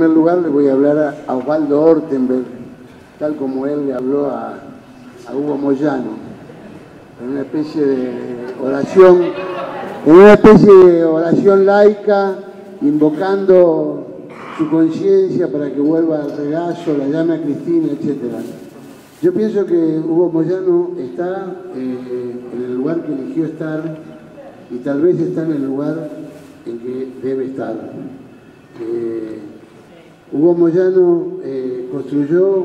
primer lugar le voy a hablar a Osvaldo Ortenberg, tal como él le habló a, a Hugo Moyano, en una especie de oración, en una especie de oración laica, invocando su conciencia para que vuelva al regazo, la llame a Cristina, etc. Yo pienso que Hugo Moyano está eh, en el lugar que eligió estar y tal vez está en el lugar en que debe estar. Eh, Hugo Moyano eh, construyó,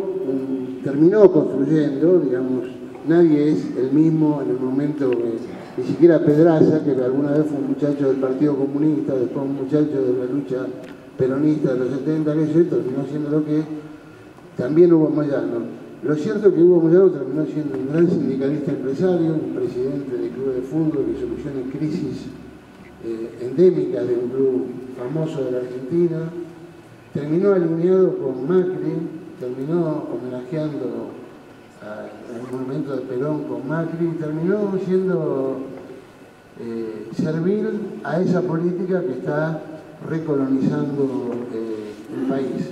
terminó construyendo, digamos, nadie es el mismo en el momento que, ni siquiera Pedraza, que alguna vez fue un muchacho del Partido Comunista, después un muchacho de la lucha peronista de los 70, que yo, terminó siendo lo que también Hugo Moyano. Lo cierto es que Hugo Moyano terminó siendo un gran sindicalista empresario, un presidente de club de fútbol que soluciona crisis eh, endémicas de un club famoso de la Argentina, terminó alineado con Macri, terminó homenajeando al monumento de Perón con Macri, terminó siendo eh, servir a esa política que está recolonizando eh, el país.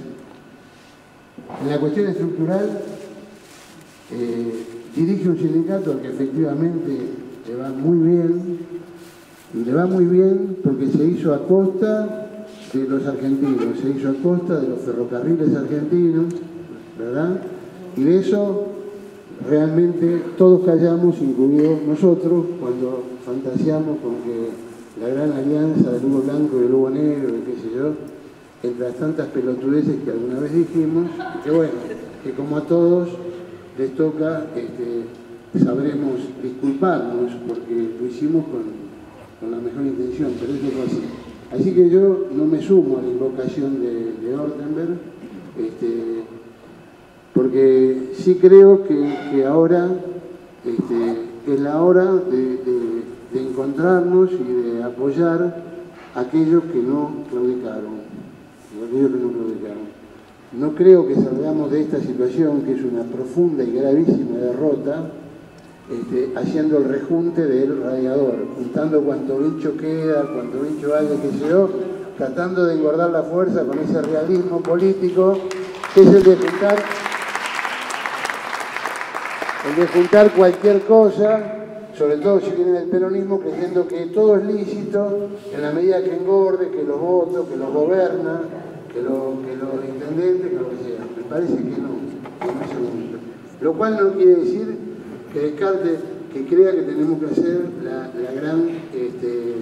En la cuestión estructural, dirige un sindicato que efectivamente le va muy bien, y le va muy bien porque se hizo a costa de los argentinos, se hizo a costa de los ferrocarriles argentinos, ¿verdad? Y de eso realmente todos callamos, incluidos nosotros, cuando fantaseamos con que la gran alianza del Hugo Blanco y del Hugo Negro, y qué sé yo, entre las tantas pelotudeces que alguna vez dijimos, que bueno, que como a todos les toca, este, sabremos disculparnos porque lo hicimos con con la mejor intención, pero eso fue así. Así que yo no me sumo a la invocación de, de Ortenberg, este, porque sí creo que, ahora este, es la hora de, encontrarnos y de apoyar a aquellos que no claudicaron, aquellos que no claudicaron. No creo que salgamos de esta situación, que es una profunda y gravísima derrota, este, haciendo el rejunte del radiador, juntando cuánto bicho queda, cuánto bicho haya, que sé yo, tratando de engordar la fuerza con ese realismo político, que es el de juntar, el de juntar cualquier cosa, sobre todo si viene del peronismo, creyendo que todo es lícito en la medida que engorde, que los votos, que los gobierna, que, lo, que los intendentes, que lo que sea. Me parece que no, que no es Lo cual no quiere decir que descarte, que crea que tenemos que hacer la, gran este,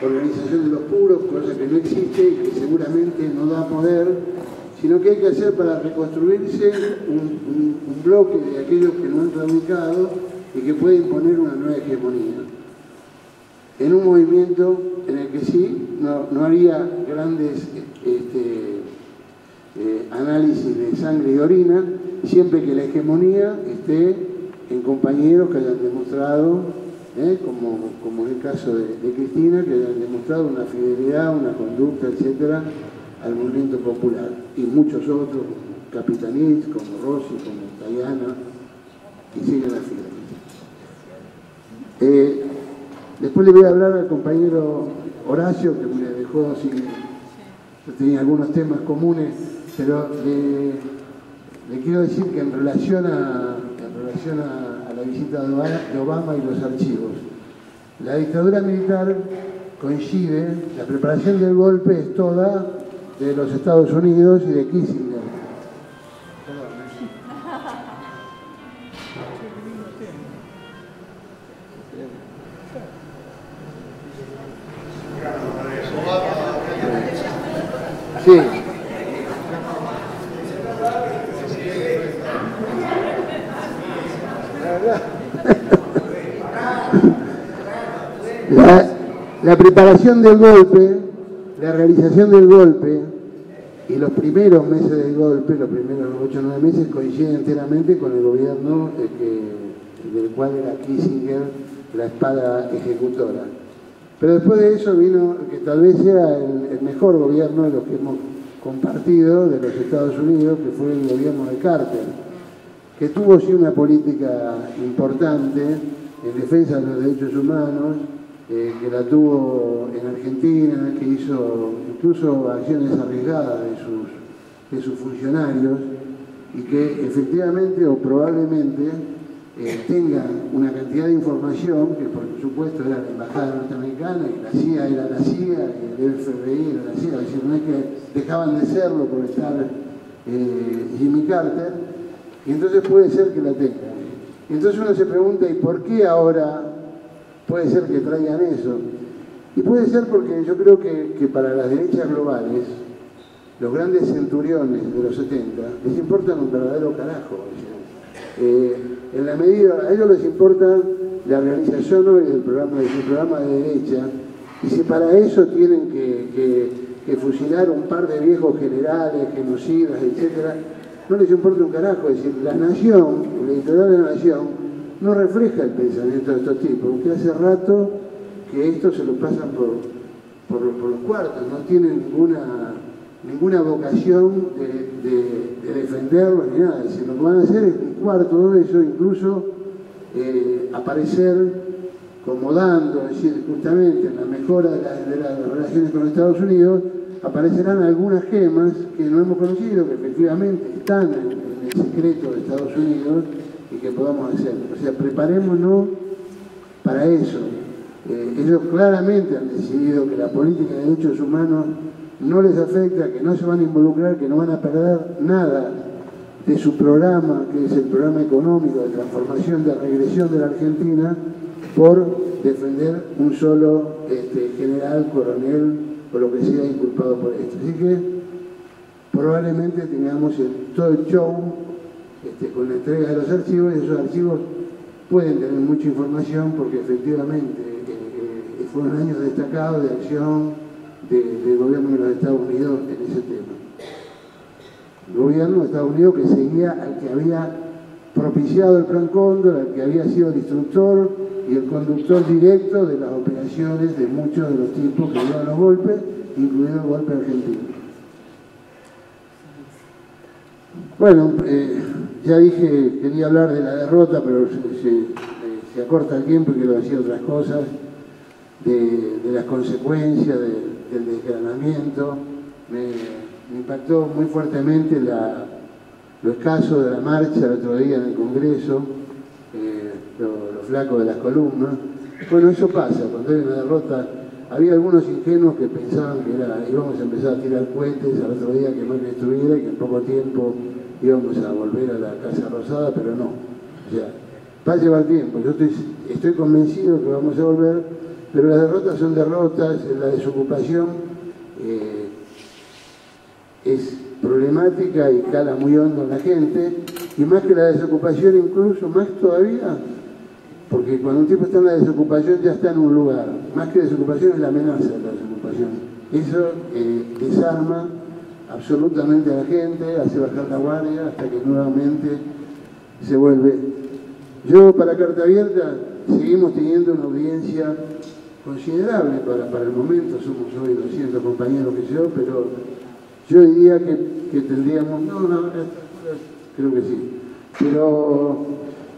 organización de los puros, cosa que no existe y que seguramente no da poder, sino que hay que hacer para reconstruirse un, bloque de aquellos que no han radicado y que puede imponer una nueva hegemonía. En un movimiento en el que sí no, haría grandes este, eh, análisis de sangre y orina, siempre que la hegemonía esté en compañeros que hayan demostrado, ¿eh? como, como en el caso de, Cristina, que hayan demostrado una fidelidad, una conducta, etcétera, al movimiento popular. Y muchos otros, como Capitanich, como Rossi, como Tayana, y siguen la fila. Eh, después le voy a hablar al compañero Horacio, que me dejó así, yo tenía algunos temas comunes, pero le quiero decir que en relación a relación a, la visita de Obama y los archivos. La dictadura militar coincide, la preparación del golpe es toda de los Estados Unidos y de Kissinger. Sí. La, preparación del golpe, la realización del golpe y los primeros meses del golpe, los primeros 8 o 9 meses, coinciden enteramente con el gobierno del cual era Kissinger la espada ejecutora. Pero después de eso vino que tal vez sea el, el, mejor gobierno de los que hemos compartido de los Estados Unidos, que fue el gobierno de Carter que tuvo sí una política importante en defensa de los derechos humanos, eh, que la tuvo en Argentina, que hizo incluso acciones arriesgadas de sus de sus funcionarios y que efectivamente o probablemente eh, tengan una cantidad de información que por supuesto era la embajada norteamericana y la CIA era la CIA y el FBI era la CIA, es decir, no es que dejaban de serlo por estar eh, Jimmy Carter, y entonces puede ser que la tengan. Entonces uno se pregunta, ¿y por qué ahora puede ser que traigan eso? Y puede ser porque yo creo que, que para las derechas globales, los grandes centuriones de los 70 les importan un verdadero carajo. Eh, en la medida, a ellos les importa la realización hoy del programa, de programa de derecha, y si para eso tienen que, fusilar un par de viejos generales, genocidas, etc., no les importa un carajo. Es decir, la nación, el editorial de la nación, no refleja el pensamiento de estos tipos, porque hace rato que esto se lo pasan por, por, los cuartos, no tienen ninguna, ninguna vocación de, de, defenderlos ni nada. Es lo que van a hacer es un cuarto de eso, incluso eh, aparecer como dando, es decir, justamente en la mejora de, las relaciones con Estados Unidos, aparecerán algunas gemas que no hemos conocido, que efectivamente están en, el secreto de Estados Unidos y que podamos hacer. O sea, preparémonos para eso. Eh, ellos claramente han decidido que la política de derechos humanos no les afecta, que no se van a involucrar, que no van a perder nada de su programa, que es el programa económico de transformación, de regresión de la Argentina, por defender un solo este, general, coronel o lo que sea inculpado por esto. Así que probablemente tengamos todo el show este, con la entrega de los archivos y esos archivos pueden tener mucha información porque efectivamente eh, eh, fueron años destacados de acción del gobierno de los Estados Unidos en ese tema. El gobierno de Estados Unidos que seguía al que había propiciado el plan Cóndor, al que había sido el instructor y el conductor directo de las operaciones de muchos de los tipos que dieron los golpes, incluido el golpe argentino. Bueno, eh, ya dije, quería hablar de la derrota, pero se, acorta el tiempo y quiero decir otras cosas, de, las consecuencias del desgranamiento. Me, impactó muy fuertemente lo escaso de la marcha el otro día en el Congreso, eh, lo, flaco de las columnas. Bueno, eso pasa, cuando hay una derrota, había algunos ingenuos que pensaban que era, íbamos a empezar a tirar cohetes al otro día que que estuviera y que en poco tiempo íbamos a volver a la Casa Rosada, pero no. O sea, va a llevar tiempo. Yo estoy, convencido que vamos a volver, pero las derrotas son derrotas, la desocupación eh, es problemática y cala muy hondo en la gente, y más que la desocupación incluso, más todavía, porque cuando un tipo está en la desocupación ya está en un lugar, más que desocupación es la amenaza de la desocupación. Eso eh, desarma absolutamente a la gente, hace bajar la guardia hasta que nuevamente se vuelve. Yo para Carta Abierta seguimos teniendo una audiencia considerable para, para el momento, somos hoy 200 compañeros que yo, pero yo diría que, tendríamos, no, no, creo que sí, pero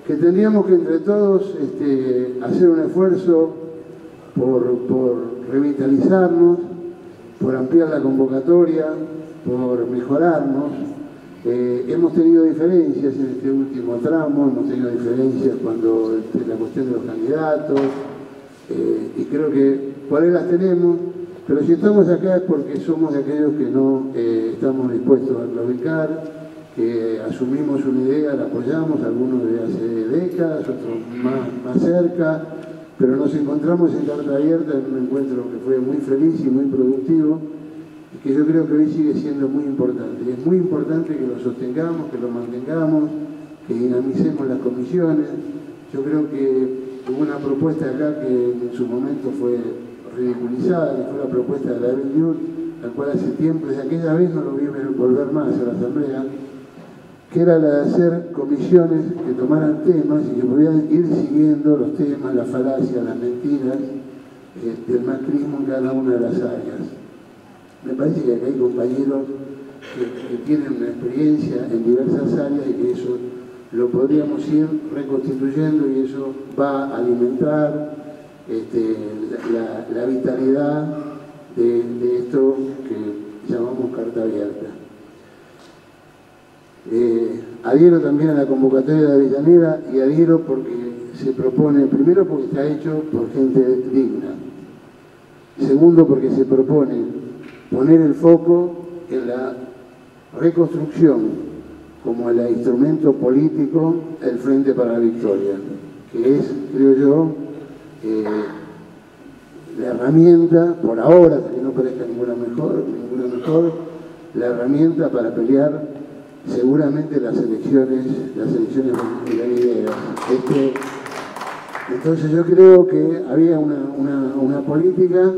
que tendríamos que entre todos este, hacer un esfuerzo por, por revitalizarnos, por ampliar la convocatoria, por mejorarnos. Eh, hemos tenido diferencias en este último tramo, hemos tenido diferencias cuando este, la cuestión de los candidatos, eh, y creo que por ahí las tenemos, pero si estamos acá es porque somos aquellos que no eh, estamos dispuestos a claudicar, que asumimos una idea, la apoyamos, algunos de hace décadas, otros más, más cerca, pero nos encontramos en carta abierta en un encuentro que fue muy feliz y muy productivo que yo creo que hoy sigue siendo muy importante. Y es muy importante que lo sostengamos, que lo mantengamos, que dinamicemos las comisiones. Yo creo que hubo una propuesta acá que en su momento fue ridiculizada, que fue la propuesta de la Youth, la cual hace tiempo, desde aquella vez no lo vi volver más a la Asamblea, que era la de hacer comisiones que tomaran temas y que pudieran ir siguiendo los temas, las falacias, las mentiras del macrismo en cada una de las áreas. Me parece que hay compañeros que, tienen una experiencia en diversas áreas y que eso lo podríamos ir reconstituyendo y eso va a alimentar este, la, vitalidad de, esto que llamamos carta abierta. Eh, adhiero también a la convocatoria de Avellaneda y adhiero porque se propone, primero porque está hecho por gente digna, segundo porque se propone poner el foco en la reconstrucción como el instrumento político el Frente para la Victoria, que es, creo yo, eh, la herramienta, por ahora, hasta que no parezca ninguna mejor, ninguna mejor, la herramienta para pelear seguramente las elecciones, las elecciones venideras. Este, entonces yo creo que había una, política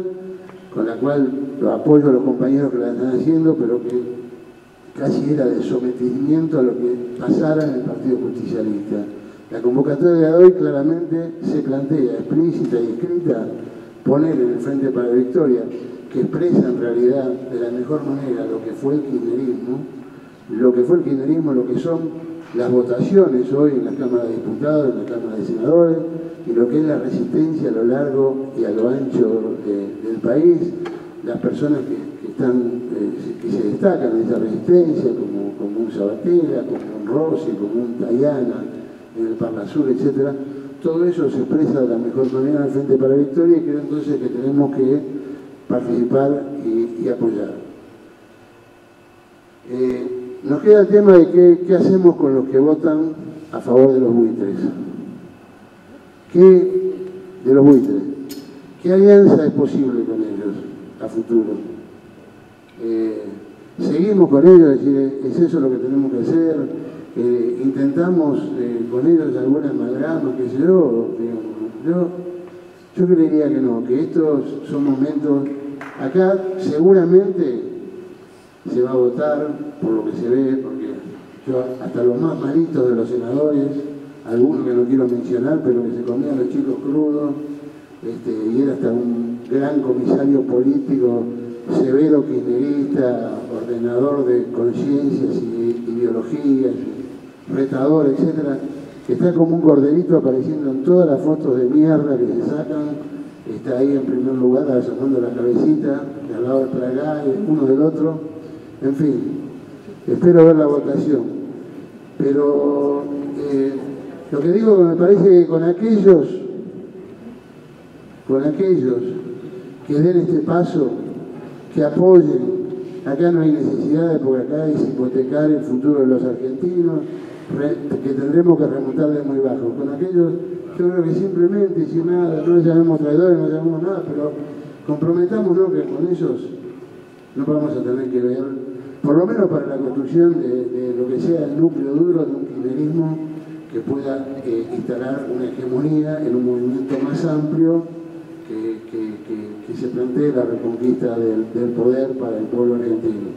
con la cual lo apoyo a los compañeros que la están haciendo, pero que casi era de sometimiento a lo que pasara en el Partido Justicialista. La convocatoria de hoy claramente se plantea explícita y escrita poner en el Frente para la Victoria, que expresa en realidad de la mejor manera lo que fue el kirchnerismo, lo que fue el kirchnerismo, lo que son las votaciones hoy en la Cámara de Diputados, en la Cámara de Senadores, y lo que es la resistencia a lo largo y a lo ancho del país, las personas que, están, eh, que se destacan en esa resistencia, como, como un Sabatella, como un Rossi, como un Tayana, en el Parla Sur, etcétera, todo eso se expresa de la mejor manera en el Frente para la Victoria y creo entonces que tenemos que participar y, apoyar. Eh, nos queda el tema de qué, hacemos con los que votan a favor de los buitres. ¿Qué, de los buitres? ¿Qué alianza es posible con ellos a futuro? Eh, ¿Seguimos con ellos? Es decir, ¿es eso lo que tenemos que hacer? intentamos eh, con ellos alguna amalgama, que sé yo, yo, yo creería que no, que estos son momentos, acá seguramente se va a votar por lo que se ve, porque yo hasta los más malitos de los senadores, algunos que no quiero mencionar, pero que se comían los chicos crudos, este, y era hasta un gran comisario político severo kirchnerista, ordenador de conciencias y ideologías, retador, etcétera, está como un corderito apareciendo en todas las fotos de mierda que se sacan, está ahí en primer lugar asomando la cabecita, de al lado del Plagay, uno del otro, en fin, espero ver la votación. Pero eh, lo que digo me parece que con aquellos, con aquellos que den este paso, que apoyen, acá no hay necesidad, porque acá es hipotecar el futuro de los argentinos, que tendremos que remontar de muy bajo. Con aquellos, yo creo que simplemente, sin nada, no les llamemos traidores, no llamemos nada, pero comprometámonos que con ellos no vamos a tener que ver, por lo menos para la construcción de, lo que sea el núcleo duro de un kirchnerismo que pueda eh, instalar una hegemonía en un movimiento más amplio que, se plantee la reconquista del, poder para el pueblo argentino.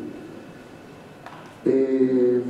Eh,